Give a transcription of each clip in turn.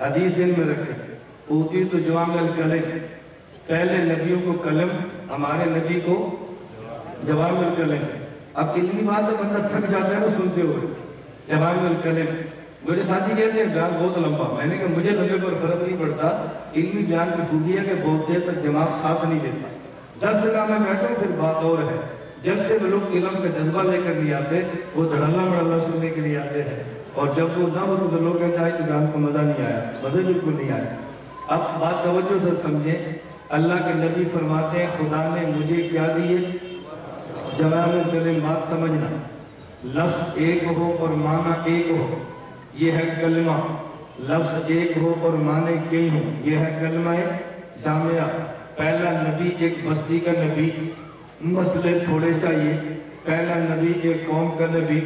حدیث ان میں رکھے اوتی تو جوام الکلم پہلے نبیوں کو قلم، ہمارے نبی کو جوام الکلم اب علمی بات ہے بندہ تھک جاتا ہے نا سنتے ہوئے۔ جوام الکلم میرے ساتھی کہتے ہیں، بیان بہت لمبا۔ میں نے کہا، مجھے لمبے پر فرق نہیں پڑتا۔ علمی بیان کی خوبی ہے کہ بولتے پر جماعت ساتھ نہیں دیتا۔ دس جگہ میں بیٹھا ہوں، پھر بات اور ہے۔ جب سے وہ لوگ علم کا جذبہ لے کر نہیں آتے، وہ دھڑلہ مڑلہ سننے کے لیے آتے ہیں۔ اور جب وہ نہ ہو تو لوگ کہتے ہیں کہ بیان کو مزہ نہیں آیا، مزہ بالکل نہیں آیا؟ اب بات توجہ سے سمجھیں، اللہ کے نبی فرماتے ہیں، خدا نے مجھے کیا دیے جواب الکلم بات سمجھنا۔ لفظ ایک ہو اور معنی ایک ہو، یہ ہے کلمہ۔ لفظ ایک ہو اور معنی کئی ہو یہ ہے کلمہ جامعہ۔ پہلا نبی ایک بستی کا نبی، مسئلے تھوڑے چاہیے۔ پہلا نبی ایک قوم کا نبی۔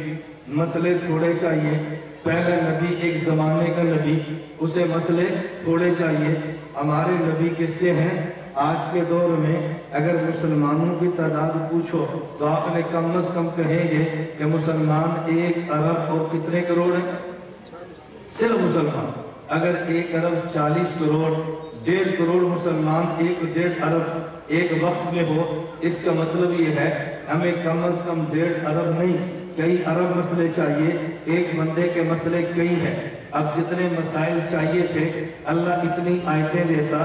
مسئلے تھوڑے چاہیے۔ پہلا نبی ایک زمانے کا نبی، اسے مسئلے تھوڑے چاہیے۔ ہمارے نبی کس کے ہیں؟ آج کے دور میں اگر مسلمانوں کی تعداد پوچھو تو آپ نے کم از کم کہیں گے کہ مسلمان ایک ارب اور کتنے کروڑ ہیں؟ صرف مسلمان۔ اگر ایک ارب چالیس کروڑ، ڈیڑھ کروڑ مسلمان ایک ڈیڑھ ارب ایک وقت میں ہو، اس کا مطلب یہ ہے، ہمیں کم از کم ڈیڑھ ارب نہیں۔ کئی ارب مسئلے چاہیے ایک بندے کے مسئلے کئی ہیں۔ اب جتنے مسائل چاہیے تھے، اللہ اتنی آیتیں دیتا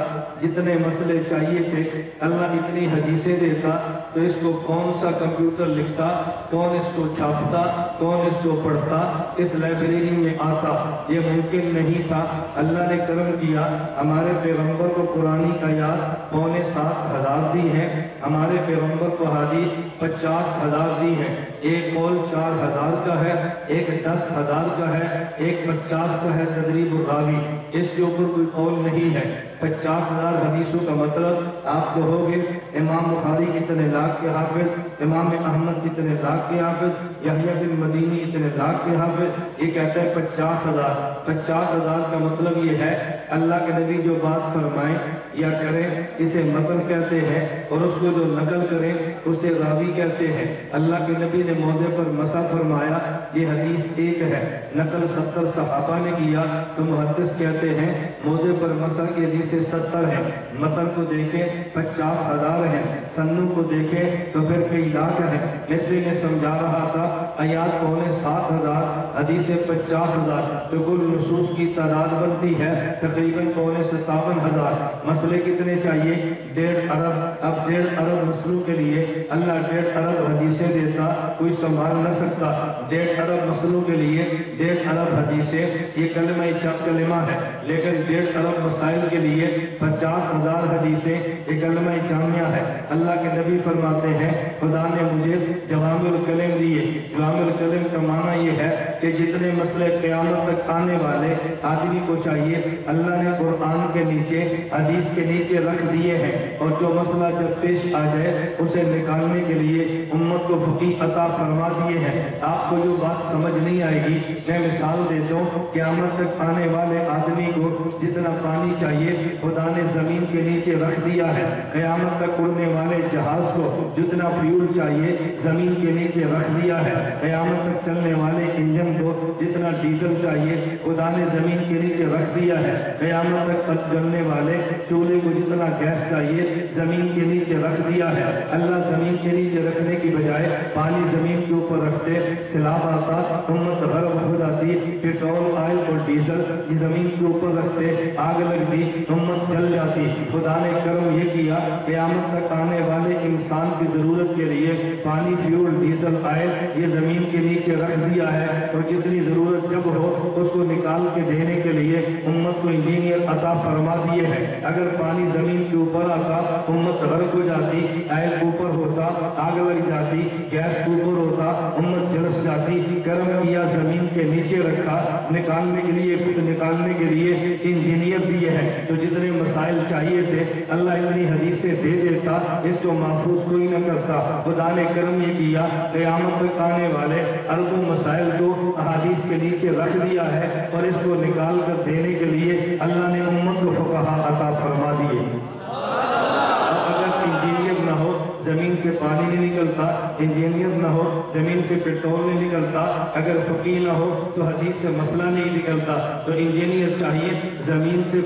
جتنے مسئلے چاہیے تھے، اللہ اتنی حدیثیں دیتا تو اس کو کون سا کمپیوٹر لکھتا، کون اس کو چھاپتا، کون اس کو پڑھتا، اس لائبریری میں آتا؟ یہ ممکن نہیں تھا۔ اللہ نے کرم کیا۔ ہمارے پیغمبر کو قرآنی آیات پونے سات ہزار دی ہیں ہمارے پیغمبر کو حدیث پچاس ہزار دی ہیں ایک قول چار ہزار کا ہے، ایک دس ہزار کا ہے، ایک پچاس کا ہے تدریب الراوی اس کے اوپر کوئی قول نہیں ہے۔ پچاس ہزار حدیثوں کا مطلب آپ کہو گے امام بخاری کتنے لاکھ کے حافظ، امام احمد کتنے لاکھ کے حافظ یحییٰ بن مدینی اتنے لاکھ کے حافظ یہ کہتا ہے پچاس ہزار۔ پچاس ہزار کا مطلب یہ ہے، اللہ کے نبی جو بات فرمائیں یا کریں، اسے مطل کہتے ہیں اور اس کو جو نقل کریں، اسے راوی کہتے ہیں۔ اللہ کے نبی نے موضع پر مسا فرمایا، یہ حدیث ایک ہے۔ نقل ستر صحابہ نے کیا، تو محدث کہتے ہیں، موضع پر مسا کی حدیث ستر ہے۔ مطل کو دیکھیں، پچاس ہزار ہیں۔ سنو کو دیکھیں، تو پھر کئی لاکھ ہیں۔ اس لیے میں سمجھا رہا تھا آیات پونے سات ہزار، حدیث پچاس ہزار تو کل نصوص کی تعداد بنتی ہے، تقریباً پونے ستاون ہزار۔ مسئلے کتنے چاہیے؟ ڈیڑھ ارب، اب ڈیڑھ ارب مسئلوں کے لیے اللہ ڈیڑھ ارب حدیثیں دیتا، کوئی سنبھال نہ سکتا۔ ڈیڑھ ارب مسئلوں کے لیے ڈیڑھ ارب حدیثیں، یہ کلمہ چپ کلمہ ہے۔ لیکن ڈیڑھ ارب مسائل کے لیے پچاس ہزار حدیثیں، یہ کلمہ جامعہ ہے۔ اللہ کے نبی فرماتے ہیں، خدا نے مجھے جوام الکلم دیے۔ جوام الکلم کا معنی یہ ہے کہ جتنے مسئلے قیامت تک آنے والے آدمی کو چاہیے، اللہ نے قرآن کے نیچے، حدیث کے نیچے رکھ دیے ہیں۔ اور جو مسئلہ جب پیش آ جائے اسے نکالنے کے لیے امت کو فقی عطا فرما دیے ہیں۔ آپ کو جو بات سمجھ نہیں آئے گی، میں مثال دیتا ہوں، قیامت تک آنے والے آدمی کو جتنا پانی چاہیے، خدا نے زمین کے نیچے رکھ دیا ہے۔ قیامت تک اڑنے والے جہاز کو جتنا فیول چاہیے، زمین کے نیچے رکھ دیا ہے۔ قیامت تک چلنے والے انجن کو جتنا ڈیزل چاہیے، خدا نے زمین کے نیچے رکھ دیا ہے۔ قیامت تک جلنے والے چولہے کو جتنا گیس چاہیے، زمین کے نیچے رکھ دیا ہے۔ اللہ زمین کے نیچے رکھنے کی بجائے پانی زمین کے اوپر رکھتے، سیلاب آتا، امت غرب ہو جاتی، پیٹرول، آئل اور ڈیزل یہ زمین کے اوپر رکھتے، آگ لگتی، امت جل جاتی۔ خدا نے کرم یہ کیا، قیامت تک آنے والے انسان کی ضرورت کے لیے پانی، فیول، ڈیزل، آئل یہ زمین کے نیچے رکھ دیا ہے۔ اور جتنی ضرورت جب ہو، اس کو نکال کے دینے کے لیے امت کو انجینئر عطا فرما دیے ہیں۔ اگر پانی زمین کے اوپر آتا، امت غرق ہو جاتی، آئل اوپر ہوتا، آگ لگ جاتی، گیس اوپر ہوتا امت جلس جاتی کرم کیا زمین کے نیچے رکھا، نکالنے کے لیے، خود نکالنے کے لیے۔ انجینئر دیے ہیں تو جتنے مسائل چاہیے تھے، اللہ اتنی حدیثیں دے دیتا، اس کو محفوظ کوئی نہ کرتا۔ خدا نے کرم یہ کیا، قیامت تک آنے والے اربوں مسائل کو احادیث کے نیچے رکھ دیا ہے اور اس کو نکال کر دینے کے لیے اللہ نے امت کو فقہا عطا فرما دیے۔ اگر انجینئر نہ ہو، زمین سے پانی نہیں نکلتا، انجینئر نہ ہو، زمین سے پیٹرول نہیں نکلتا، اگر فقی نہ ہو تو حدیث سے مسئلہ نہیں نکلتا۔ تو انجینئر چاہیے زمین سے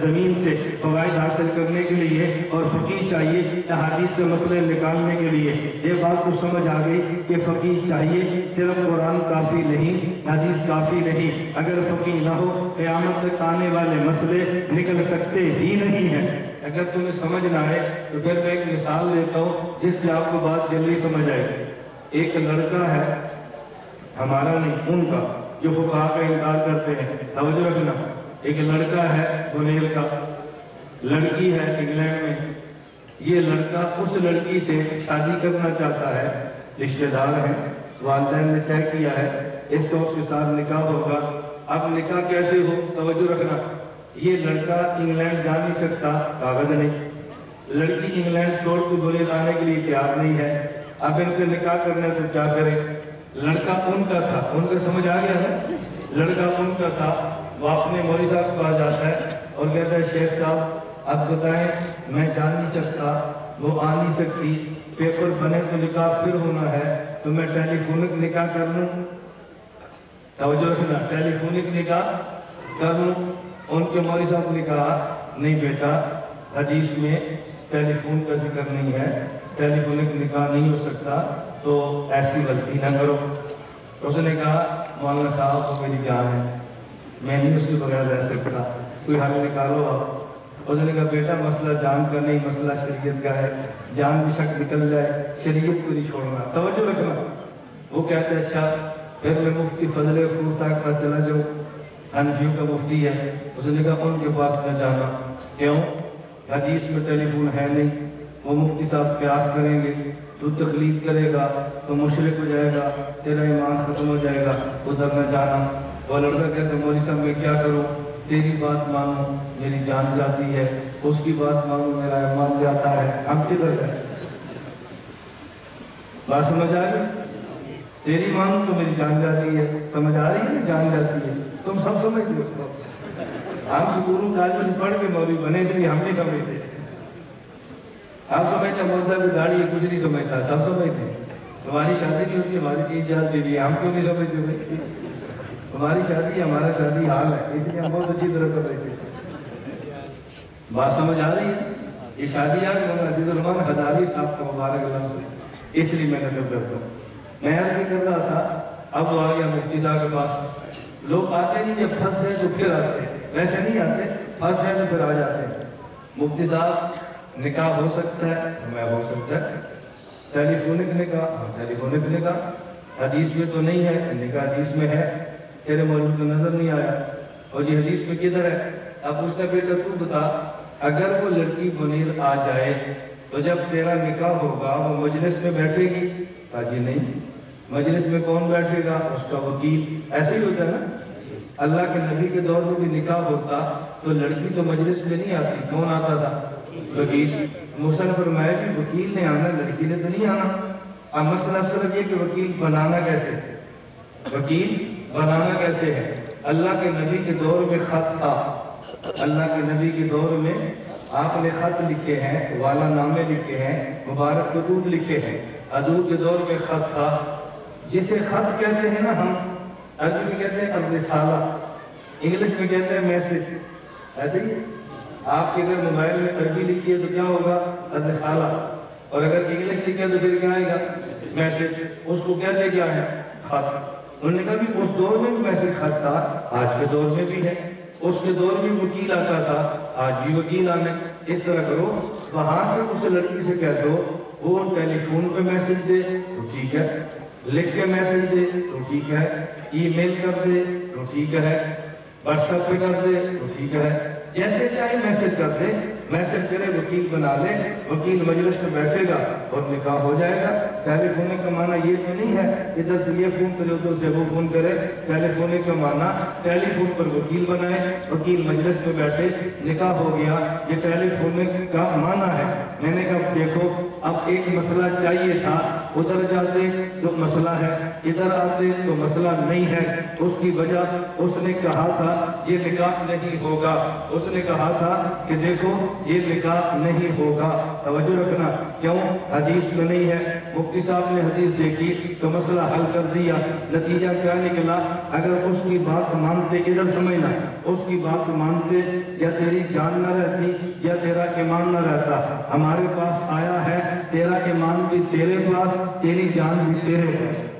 زمین سے فوائد حاصل کرنے کے لیے اور فقی چاہیے حدیث سے مسئلے نکالنے کے لیے۔ یہ بات تو سمجھ آ گئی کہ فقی چاہیے صرف قرآن کافی نہیں، حدیث کافی نہیں۔ اگر فقی نہ ہو، قیامت تک آنے والے مسئلے نکل سکتے ہی نہیں ہیں۔ اگر تمہیں سمجھ نہ آئے تو پھر میں ایک مثال دیتا ہوں، جس سے آپ کو بات جلدی سمجھ آئے۔ ایک لڑکا ہے، ہمارا نہیں، ان کا، جو فقہ کا انکار کرتے ہیں۔ توجہ رکھنا، ایک لڑکا ہے بنیل کا۔ لڑکی ہے انگلینڈ میں۔ یہ لڑکا اس لڑکی سے شادی کرنا چاہتا ہے، رشتہ دار ہیں، والدین نے طے کیا ہے۔ اس کا اس کے ساتھ نکاح ہوگا۔ اب نکاح کیسے ہو؟ توجہ رکھنا، یہ لڑکا انگلینڈ جا نہیں سکتا، کاغذ نہیں۔ لڑکی انگلینڈ چھوڑ کے بولے لانے کے لیے تیار نہیں ہے۔ اب ان کے نکاح کرنا تو کیا کرے لڑکا ان کا تھا۔ ان کا سمجھ آ گیا نا؟ لڑکا ان کا تھا۔ وہ اپنے موری صاحب کو آ جاتا ہے اور کہتا ہے، شیخ صاحب اب بتائیں، میں جا نہیں سکتا، وہ آ نہیں سکتی۔ پیپر بنے تو نکاح پھر ہونا ہے، تو میں ٹیلی فونک نکاح کر لوں۔ توجہ رکھنا ٹیلی فونک نکاح کر لوں۔ ان کے موری صاحب نے کہا، نہیں بیٹا، حدیث میں ٹیلی فون کا ذکر نہیں ہے ٹیلی فونک نکاح نہیں ہو سکتا، تو ایسی غلطی نہ کرو۔ اس نے کہا، مولانا صاحب کو میری جان ہے۔ میں نہیں اس کے بغیر رہ سکتا۔ کوئی حل نکالو آپ اس نے کہا، بیٹا، مسئلہ جان کا نہیں، مسئلہ شریعت کا ہے۔ جان بھی شک نکل جائے، شریعت کو نہیں چھوڑنا۔ توجہ رکھنا۔ وہ کہتے اچھا پھر میں مفتی فضل فور صاحب کا چلا جاؤں۔ ہاں جی، حنفیوں کا مفتی ہے۔ اس نے کہا، ان کے پاس نہ جانا۔ کیوں؟ حدیث میں ٹیلی فون ہے نہیں، وہ مفتی صاحب پیاس کریں گے، تو تکلیف کرے گا، تو مشرق ہو جائے گا، تیرا ایمان ختم ہو جائے گا، ادھر نہ جانا۔ وہ لڑکا کہتے مولوی صاحب، میں کیا کروں؟ تیری بات مانو، میری جان جاتی ہے، اس کی بات مانو، میرا ایمان جاتا ہے، ہم کدھر جائیں بات سمجھ آ رہی؟ تیری مانو تو میری جان جاتی ہے، سمجھ آ رہی ہے، جان جاتی ہے، تم سب سمجھتے ہو ہم سکولوں کالج میں پڑھ کے مولوی بنے تھے ہم نے نہیں سمجھتے آپ سمجھتے مول صاحب کی داڑھی کچھ نہیں سمجھتا سب سمجھتے ہماری شادی نہیں ہوتی ہماری تین چار بیوی ہم کیوں نہیں سمجھتے بھائی ہماری شادی ہمارا شادی حال ہے اس لیے ہم بہت اچھی طرح سمجھتے بات سمجھ آ رہی ہے یہ شادی آ رہی عزیز الرحمان ہزاری صاحب کا مبارک اللہ سے اس لیے میں نظر کرتا ہوں میں عرض کر رہا تھا اب وہ آ گیا مفتی صاحب کے پاس لوگ آتے نہیں جب پھنس ہے تو پھر آتے ہیں ویسے نہیں آتے پھنس ہے تو پھر آ جاتے ہیں۔ مفتی صاحب، نکاح ہو سکتا ہے، میں ہو سکتا ہے۔ ٹیلی فونک نکاح ہاں ٹیلی فونک نکاح حدیث میں تو نہیں ہے، نکاح حدیث میں ہے۔ تیرے موجود کو نظر نہیں آیا۔ اور یہ حدیث میں کدھر ہے؟ اب اس کا بیٹا تو بتا، اگر وہ لڑکی منیر آ جائے، تو جب تیرا نکاح ہوگا، وہ مجلس میں بیٹھے گی۔ کہا جی نہیں۔ مجلس میں کون بیٹھے گا؟ اس کا وکیل۔ ایسے ہی ہوتا ہے نا؟ اللہ کے نبی کے دور میں بھی نکاح ہوتا تو لڑکی تو مجلس میں نہیں آتی کون آتا تھا؟ وکیل۔ مسلم فرمایا کہ وکیل نے آنا، لڑکی نے تو نہیں آنا۔ اب مسئلہ صرف یہ کہ وکیل بنانا کیسے وکیل بنانا کیسے ہے؟ اللہ کے نبی کے دور میں خط تھا۔ اللہ کے نبی کے دور میں آپ نے خط لکھے ہیں، والا نامے لکھے ہیں، مبارک قدود لکھے ہیں۔ حدود کے دور میں خط تھا۔ جسے خط کہتے ہیں نا ہم عربی میں کہتے ہیں الرسالہ انگلش میں کہتے ہیں میسج۔ ایسے ہی آپ کے اگر موبائل میں عربی لکھی ہے تو کیا ہوگا؟ الرسالہ اور اگر انگلش لکھے تو پھر کیا آئے گا؟ میسج۔ اس کو کہتے کیا ہے خط۔ انہوں نے کہا بھی اس دور میں بھی میسج خط تھا، آج کے دور میں بھی ہے۔ اس کے دور میں وکیل آتا تھا، آج بھی وکیل آنے اس طرح کرو، وہاں سے اس لڑکی سے کہہ دو، وہ ٹیلی فون پہ میسج دے۔ تو ٹھیک ہے۔ لکھ کے میسج دے تو ٹھیک ہے ای میل کر دے تو ٹھیک ہے واٹس ایپ پہ کر دے تو ٹھیک ہے۔ جیسے چاہے میسج کر دے۔ میسج کرے وکیل بنا لے وکیل مجلس میں بیٹھے گا اور نکاح ہو جائے گا۔ ٹیلی فون کا معنی یہ تو نہیں ہے ادھر سے یہ فون کرے ادھر سے وہ فون کرے۔ ٹیلی فون کا معنی ٹیلی فون پر وکیل بنائے، وکیل مجلس میں بیٹھے، نکاح ہو گیا۔ یہ ٹیلی فون کا معنی ہے۔ میں نے کہا، دیکھو، اب ایک مسئلہ چاہیے تھا۔ ادھر جاتے تو مسئلہ ہے، ادھر آتے تو مسئلہ نہیں ہے۔ اس کی وجہ اس نے کہا تھا، یہ نکاح نہیں ہوگا۔ اس نے کہا تھا کہ دیکھو یہ نکاح نہیں ہوگا۔ توجہ رکھنا، کیوں؟ حدیث میں نہیں ہے۔ مفتی صاحب نے حدیث دیکھی تو مسئلہ حل کر دیا۔ نتیجہ کیا نکلا؟ اگر اس کی بات مانتے، ادھر سمجھنا اس کی بات مانتے، یا تیری جان نہ رہتی، یا تیرا ایمان نہ رہتا۔ ہمارے پاس آیا ہے، تیرا ایمان بھی تیرے پاس، تیری جان بھی تیرے پاس۔